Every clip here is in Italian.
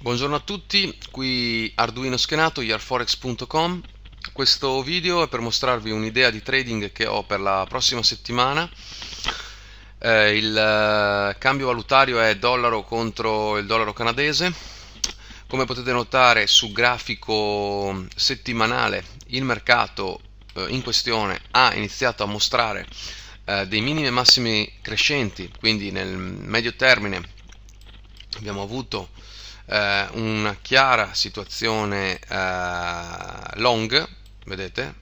Buongiorno a tutti, qui Arduino schenato, yearforex.com. Questo video è per mostrarvi un'idea di trading che ho per la prossima settimana. Eh, il eh, cambio valutario è dollaro contro il dollaro canadese. Come potete notare sul grafico settimanale il mercato eh, in questione ha iniziato a mostrare eh, dei minimi e massimi crescenti, quindi nel medio termine abbiamo avuto eh, una chiara situazione eh, long, vedete,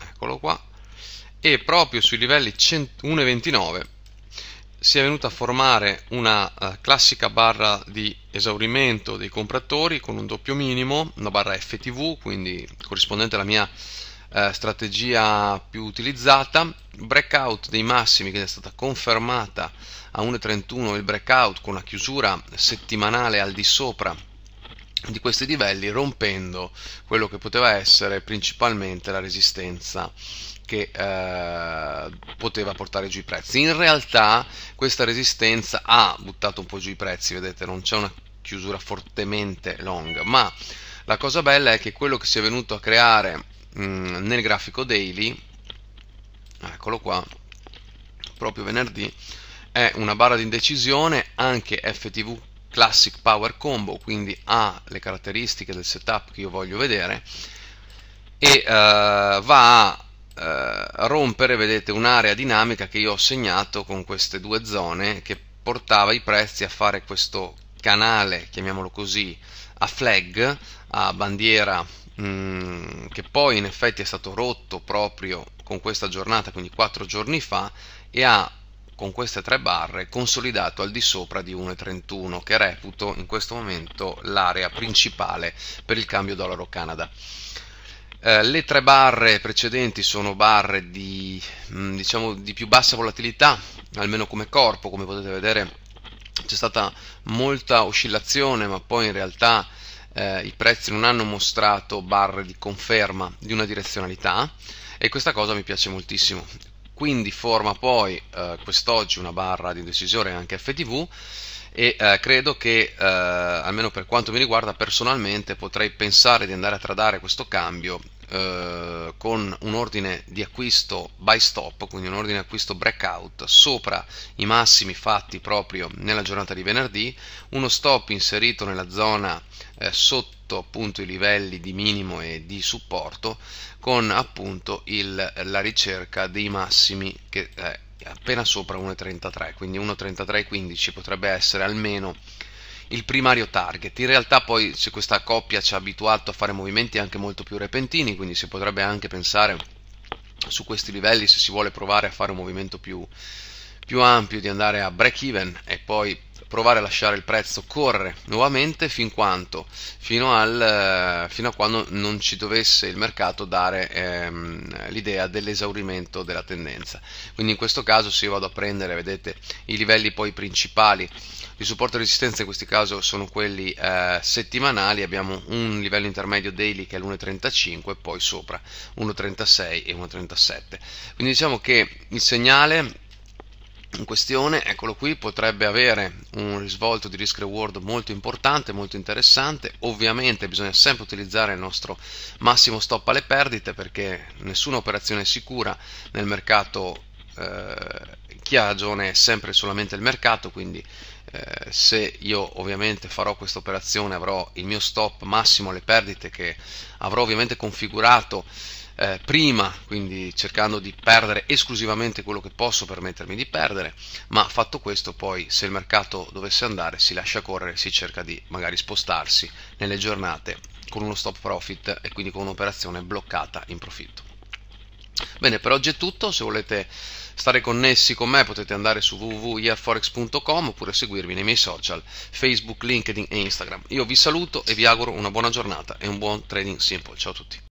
eccolo qua, e proprio sui livelli 1,29 si è venuta a formare una uh, classica barra di esaurimento dei compratori con un doppio minimo, una barra FTV, quindi corrispondente alla mia uh, strategia più utilizzata, breakout dei massimi che è stata confermata a 1.31 il breakout con la chiusura settimanale al di sopra di questi livelli rompendo quello che poteva essere principalmente la resistenza che eh, poteva portare giù i prezzi. In realtà questa resistenza ha buttato un po' giù i prezzi, vedete, non c'è una chiusura fortemente long, ma la cosa bella è che quello che si è venuto a creare mh, nel grafico daily, eccolo qua, proprio venerdì, è una barra di indecisione, anche FTV Classic Power Combo, quindi ha le caratteristiche del setup che io voglio vedere e uh, va a uh, rompere, vedete, un'area dinamica che io ho segnato con queste due zone che portava i prezzi a fare questo canale, chiamiamolo così, a flag, a bandiera mm, che poi in effetti è stato rotto proprio con questa giornata, quindi quattro giorni fa, e ha con queste tre barre consolidato al di sopra di 1,31 che reputo in questo momento l'area principale per il cambio dollaro-Canada. Eh, le tre barre precedenti sono barre di, mm, diciamo, di più bassa volatilità, almeno come corpo, come potete vedere c'è stata molta oscillazione, ma poi in realtà eh, i prezzi non hanno mostrato barre di conferma di una direzionalità e questa cosa mi piace moltissimo. Quindi forma poi eh, quest'oggi una barra di decisione anche FTV e eh, credo che eh, almeno per quanto mi riguarda personalmente potrei pensare di andare a tradare questo cambio eh, con un ordine di acquisto buy stop, quindi un ordine di acquisto breakout sopra i massimi fatti proprio nella giornata di venerdì, uno stop inserito nella zona eh, sotto appunto i livelli di minimo e di supporto con appunto il, la ricerca dei massimi che è appena sopra 1.33 quindi 1.33.15 potrebbe essere almeno il primario target. In realtà poi se questa coppia ci ha abituato a fare movimenti anche molto più repentini, quindi si potrebbe anche pensare su questi livelli se si vuole provare a fare un movimento più, più ampio di andare a break even e poi provare a lasciare il prezzo correre nuovamente fin quanto, fino, al, fino a quando non ci dovesse il mercato dare ehm, l'idea dell'esaurimento della tendenza. Quindi in questo caso se io vado a prendere, vedete, i livelli poi principali di supporto e resistenza in questo caso sono quelli eh, settimanali, abbiamo un livello intermedio daily che è l'1.35 e poi sopra 1.36 e 1.37. Quindi diciamo che il segnale in questione, eccolo qui, potrebbe avere un risvolto di risk reward molto importante, molto interessante. Ovviamente bisogna sempre utilizzare il nostro massimo stop alle perdite perché nessuna operazione è sicura nel mercato. Eh, chi ha ragione è sempre solamente il mercato, quindi eh, se io ovviamente farò questa operazione avrò il mio stop massimo alle perdite che avrò ovviamente configurato eh, prima, quindi cercando di perdere esclusivamente quello che posso permettermi di perdere, ma fatto questo poi se il mercato dovesse andare si lascia correre, si cerca di magari spostarsi nelle giornate con uno stop profit e quindi con un'operazione bloccata in profitto. Bene, per oggi è tutto, se volete stare connessi con me potete andare su www.yearforex.com oppure seguirmi nei miei social Facebook, LinkedIn e Instagram. Io vi saluto e vi auguro una buona giornata e un buon trading simple. Ciao a tutti.